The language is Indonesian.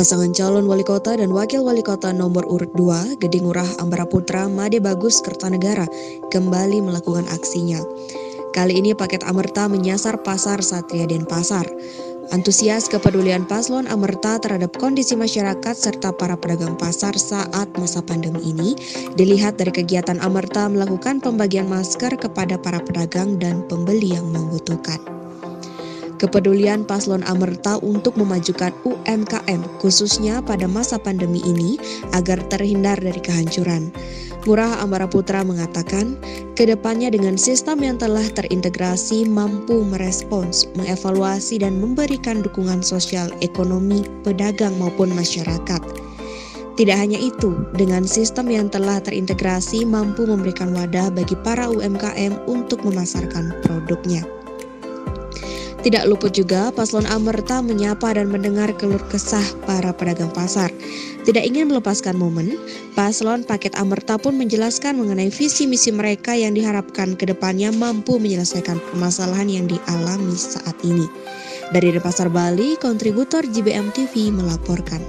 Pasangan calon wali kota dan wakil wali kota nomor urut 2, Gede Ngurah Ambara Putra Made Bagus Kertanegara kembali melakukan aksinya. Kali ini paket Amerta menyasar pasar Satria Denpasar. Antusias kepedulian paslon Amerta terhadap kondisi masyarakat serta para pedagang pasar saat masa pandemi ini dilihat dari kegiatan Amerta melakukan pembagian masker kepada para pedagang dan pembeli yang membutuhkan kepedulian paslon Amerta untuk memajukan UMKM khususnya pada masa pandemi ini agar terhindar dari kehancuran. Murah Amara Putra mengatakan, ke depannya dengan sistem yang telah terintegrasi mampu merespons, mengevaluasi dan memberikan dukungan sosial ekonomi pedagang maupun masyarakat. Tidak hanya itu, dengan sistem yang telah terintegrasi mampu memberikan wadah bagi para UMKM untuk memasarkan produknya. Tidak luput juga, Paslon Amerta menyapa dan mendengar keluh kesah para pedagang pasar. Tidak ingin melepaskan momen, Paslon Paket Amerta pun menjelaskan mengenai visi misi mereka yang diharapkan ke depannya mampu menyelesaikan permasalahan yang dialami saat ini. Dari Denpasar Bali, kontributor JBM TV melaporkan.